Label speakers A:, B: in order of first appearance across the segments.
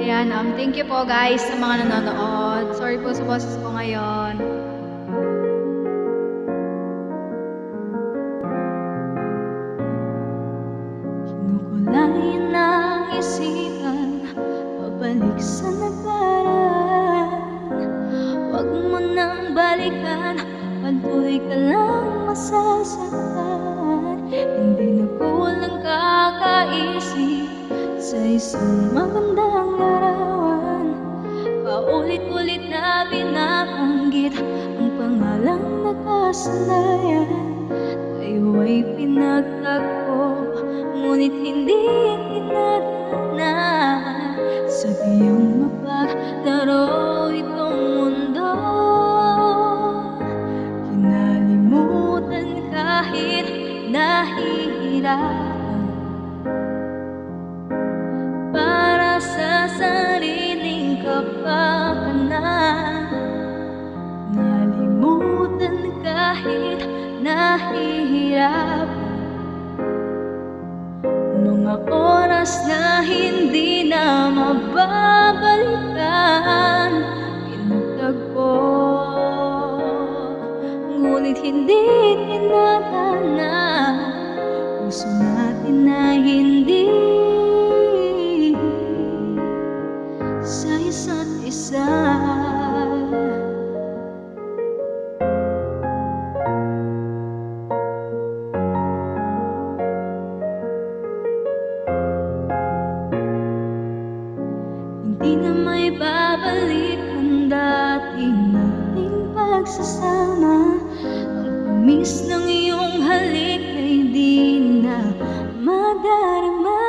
A: Ayan, um, thank you po guys sa mga nanonood. Sorry po sa boses ko ngayon.
B: Kinukulay ng isipan Pabalik sa nakaraan Huwag mo nang balikan Patuloy ka lang Hindi na ko walang kakaisip Sa isang magandang larawan. Paulit-ulit na binabanggit Ang pangalang nakasanayan Tayo ay pinagtagpo nahihirapan Mga oras na hindi na mababalikan Pinagtagpo Ngunit hindi tinadhana Puso na nating pagsasama. Ang tamis ng iyong halik ay di na madarama.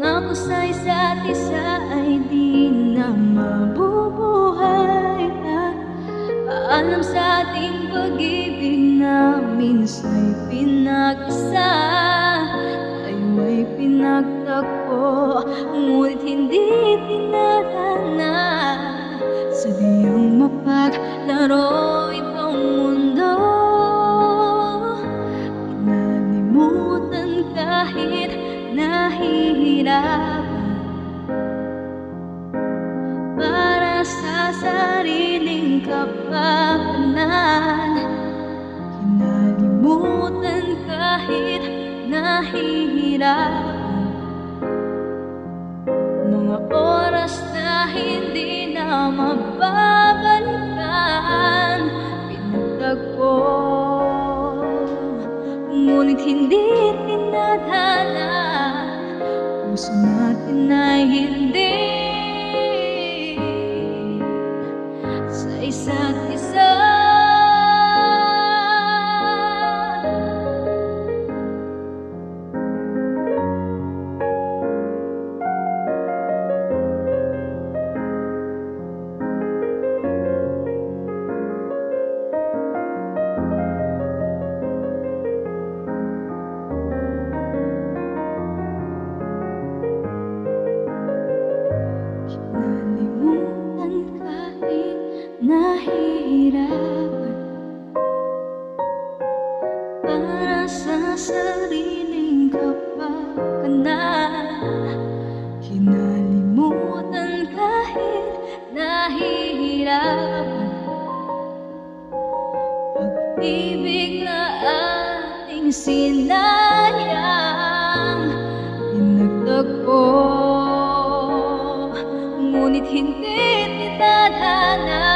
B: Pangako sa isa't isa ay di na mabubuhay na Paalam sa ating pag-ibig na minsa'y pinag-isa. Tayo ay pinagtagpo Ngunit hindi tinadhana kahit nahihirapan Para sa sariling kapakanan Kinalimutan kahit nahihirapan Mga oras na hindi na mababalikan Pinagtagpo. Ngunit hindi tinadhana Puso natin ay hindi nahihirapan Pag-ibig na ating sinayang Pinagtagpo Ngunit hindi tinadhana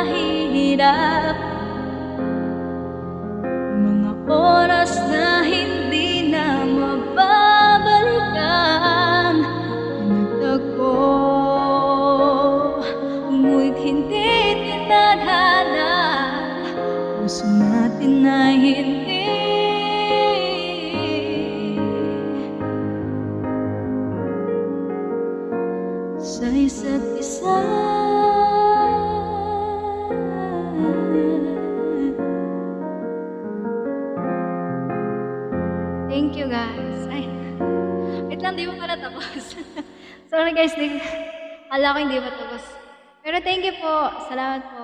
B: nahihirap Mga oras na hindi na mababalikan Pinagtagpo Ngunit hindi tinadhana Puso natin ay hindi. Sa isa't isa
A: Thank you guys. Ay, wait lang, di pa pala tapos. Sorry guys, di, kala ko hindi pa tapos. Pero thank you po. Salamat po.